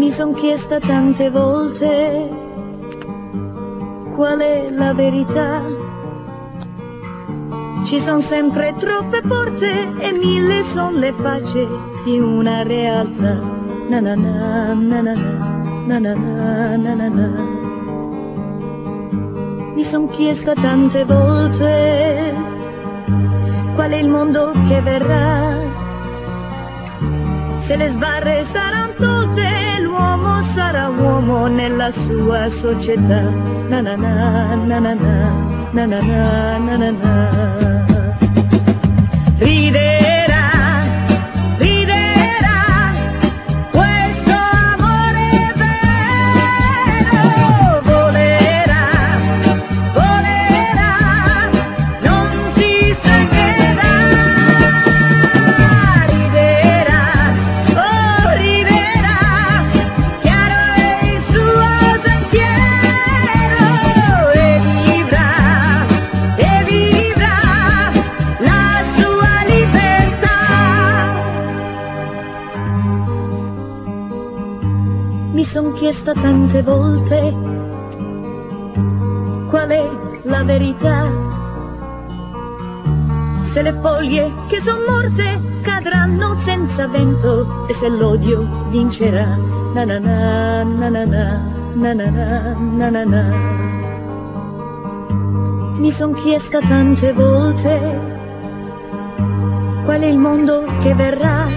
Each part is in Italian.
Mi son chiesta tante volte qual è la verità. Ci sono sempre troppe porte e mille son le facce di una realtà. Na na na na na na na na na na. Mi son chiesta tante volte qual è il mondo che verrà. Se le sbarre saranno tolte, sarà uomo nella sua società. Na na na na na na na na na na na son chiesta tante volte qual è la verità. Se le foglie che son morte cadranno senza vento e se l'odio vincerà. Na na na na na na na na na na na. Mi son chiesta tante volte qual è il mondo che verrà.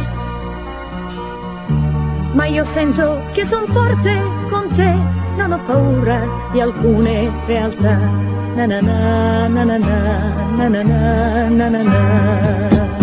Ma io sento che son forte con te, non ho paura di alcune realtà. Na na na na na na na na na na na.